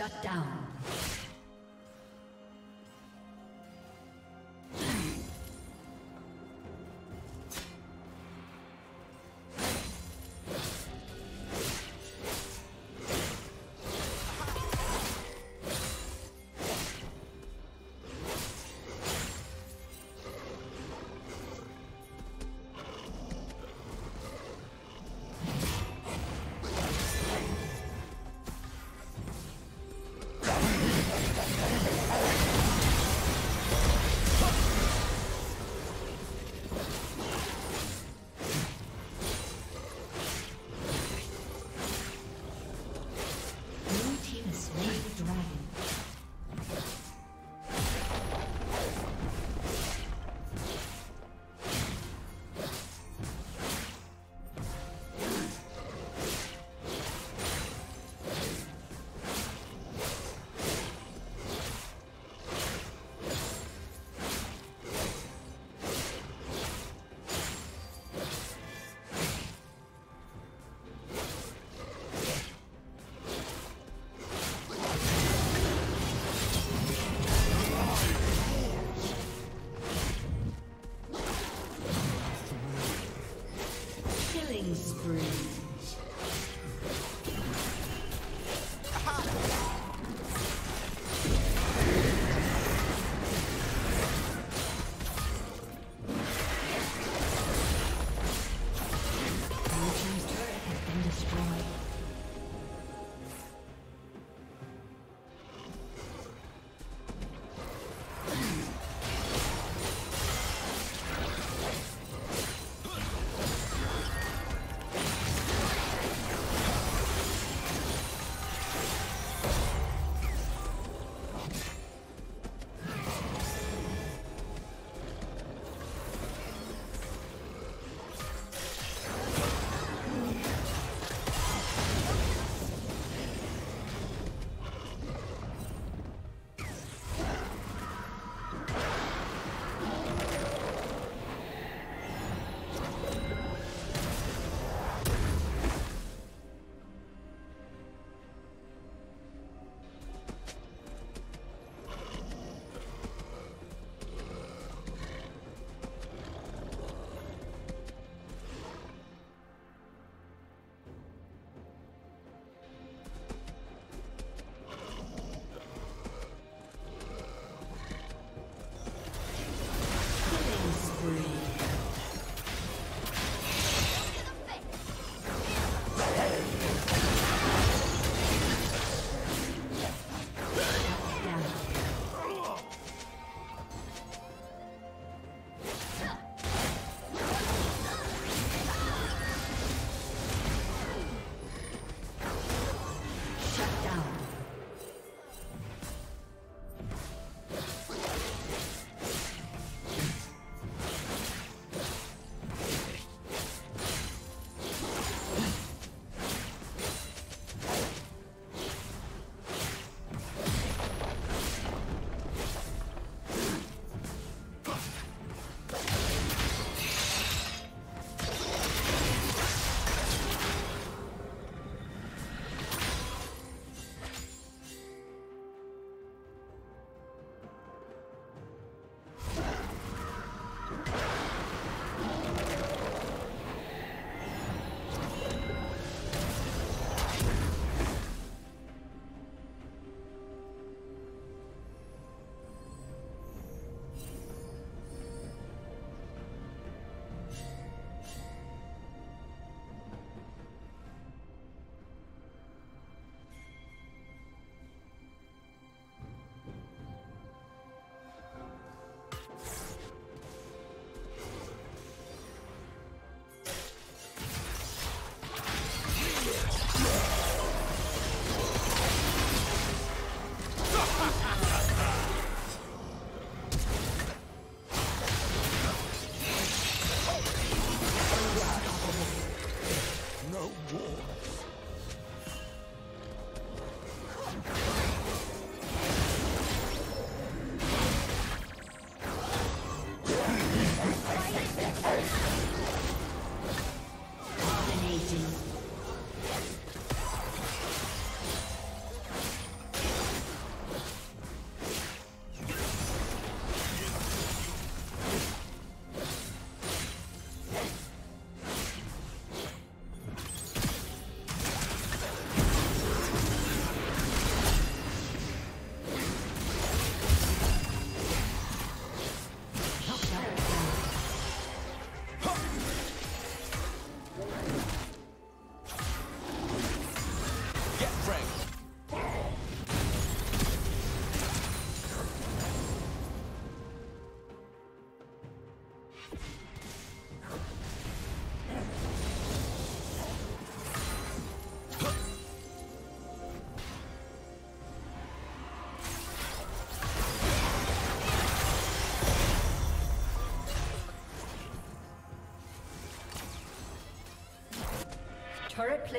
Shut down.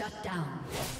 Shut down.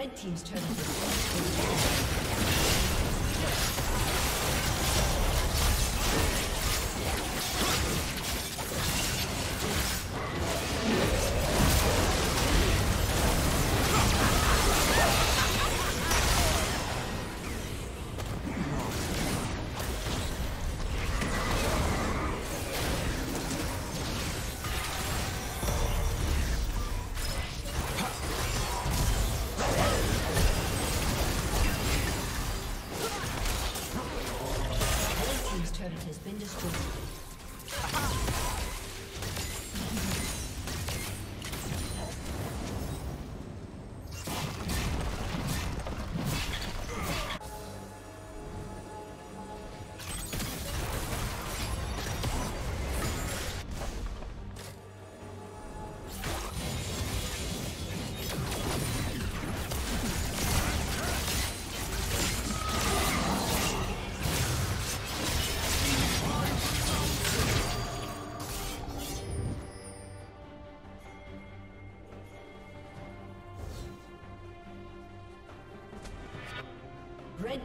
Red Team's turret. Red